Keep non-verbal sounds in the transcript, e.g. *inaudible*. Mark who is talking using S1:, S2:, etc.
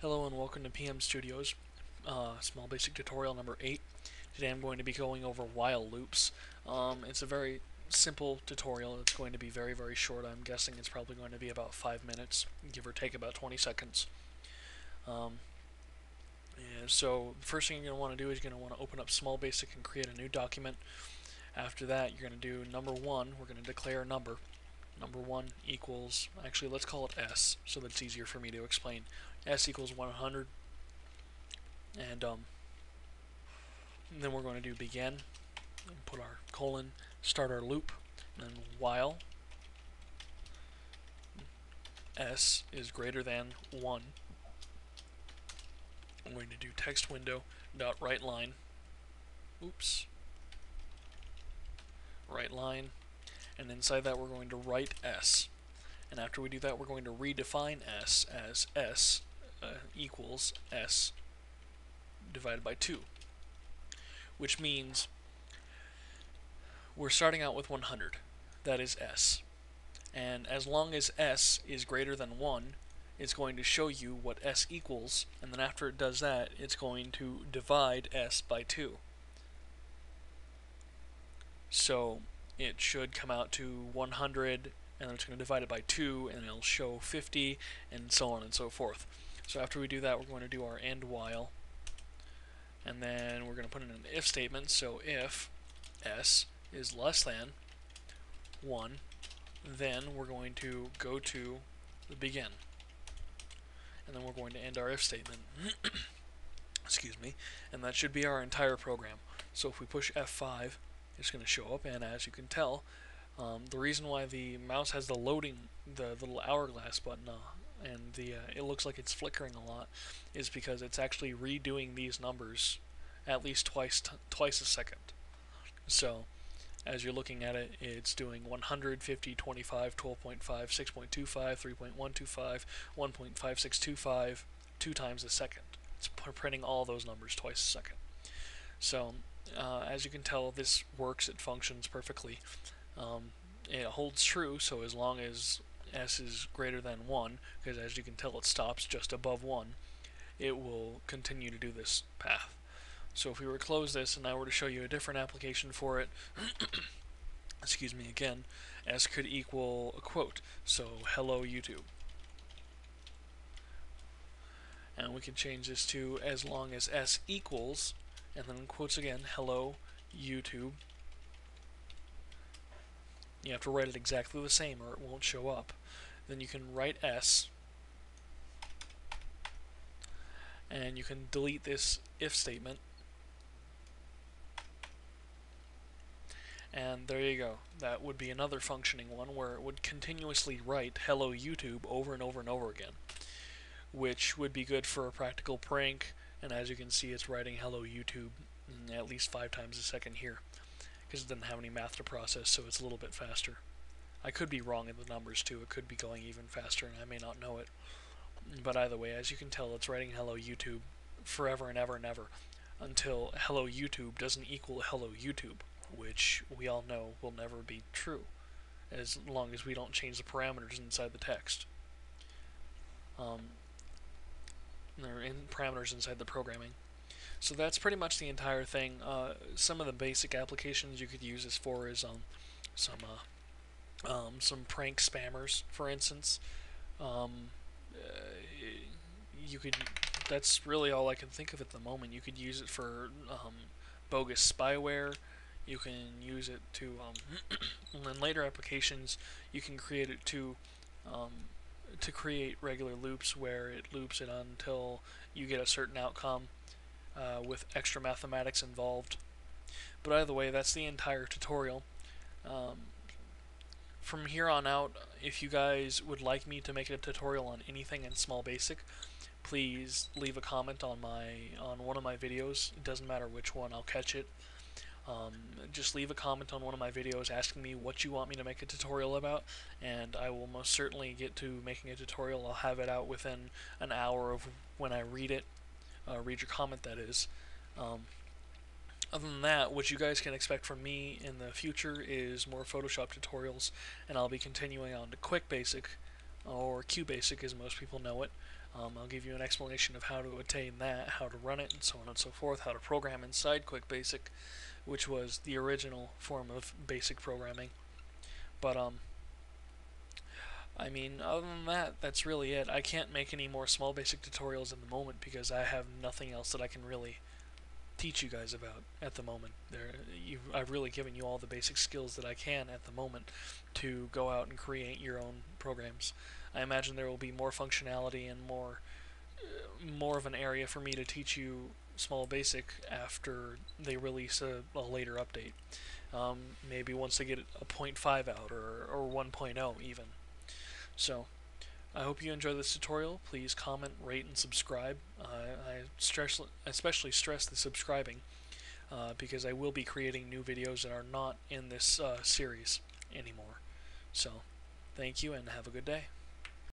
S1: Hello and welcome to PM Studios, uh, small basic tutorial number 8. Today I'm going to be going over while loops. Um, it's a very simple tutorial. It's going to be very, very short. I'm guessing it's probably going to be about 5 minutes, give or take about 20 seconds. Um, and so the first thing you're going to want to do is you're going to want to open up small basic and create a new document. After that you're going to do number 1, we're going to declare a number number 1 equals, actually let's call it s so that's easier for me to explain. S equals 100 and um, then we're going to do begin. And put our colon, start our loop, and while s is greater than 1 I'm going to do text window dot write line. Oops. Write line. And inside that we're going to write s. And after we do that, we're going to redefine s as s uh, equals s divided by 2, which means we're starting out with 100. That is s. And as long as s is greater than 1, it's going to show you what s equals, and then after it does that, it's going to divide s by 2. So it should come out to 100 and then it's going to divide it by 2 and it'll show 50 and so on and so forth. So after we do that we're going to do our end while. And then we're going to put in an if statement. So if s is less than 1 then we're going to go to the begin. And then we're going to end our if statement. *coughs* Excuse me. And that should be our entire program. So if we push F5 it's going to show up. And as you can tell um, the reason why the mouse has the loading the, little hourglass button uh, and the uh, it looks like it's flickering a lot is because it's actually redoing these numbers at least twice twice a second. So as you're looking at it it's doing 100 50 25 12.5 6.25 3.125 1.5625 two times a second. It's printing all those numbers twice a second. So uh, as you can tell, this works, it functions perfectly. Um, it holds true, so as long as s is greater than 1, because as you can tell it stops just above 1, it will continue to do this path. So if we were to close this and I were to show you a different application for it, *coughs* excuse me again, s could equal a quote, so hello YouTube. And we can change this to as long as s equals and then quotes again, hello, YouTube. You have to write it exactly the same or it won't show up. Then you can write S, and you can delete this if statement. And there you go. That would be another functioning one where it would continuously write hello YouTube over and over and over again, which would be good for a practical prank, and as you can see it's writing hello YouTube mm, at least five times a second here because it doesn't have any math to process so it's a little bit faster. I could be wrong in the numbers too, it could be going even faster and I may not know it. But either way, as you can tell, it's writing hello YouTube forever and ever and ever until hello YouTube doesn't equal hello YouTube, which we all know will never be true as long as we don't change the parameters inside the text. Um, there are in parameters inside the programming. So that's pretty much the entire thing. Uh, some of the basic applications you could use this for is um, some uh, um, some prank spammers, for instance. Um, uh, you could. That's really all I can think of at the moment. You could use it for um, bogus spyware. You can use it to, um, *clears throat* in later applications, you can create it to um, to create regular loops where it loops it until you get a certain outcome uh, with extra mathematics involved. But either way, that's the entire tutorial. Um, from here on out, if you guys would like me to make a tutorial on anything in Small Basic, please leave a comment on my on one of my videos. It doesn't matter which one, I'll catch it. Um, just leave a comment on one of my videos asking me what you want me to make a tutorial about, and I will most certainly get to making a tutorial. I'll have it out within an hour of when I read it, uh, read your comment that is. Um, other than that, what you guys can expect from me in the future is more Photoshop tutorials, and I'll be continuing on to Quick Basic, or QBasic as most people know it. Um, I'll give you an explanation of how to attain that, how to run it, and so on and so forth, how to program inside Quick Basic, which was the original form of basic programming. But, um, I mean, other than that, that's really it. I can't make any more small basic tutorials in the moment because I have nothing else that I can really teach you guys about at the moment. There, I've really given you all the basic skills that I can at the moment to go out and create your own programs. I imagine there will be more functionality and more uh, more of an area for me to teach you small basic after they release a, a later update. Um, maybe once they get a 0.5 out or, or 1.0 even. So, I hope you enjoy this tutorial. Please comment, rate, and subscribe. Uh, I stress, especially stress the subscribing uh, because I will be creating new videos that are not in this uh, series anymore. So, thank you and have a good day.